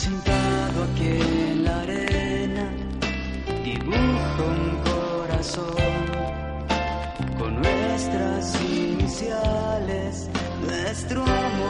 Sentado aquí en la arena, dibujo un corazón con nuestras iniciales, nuestro amor.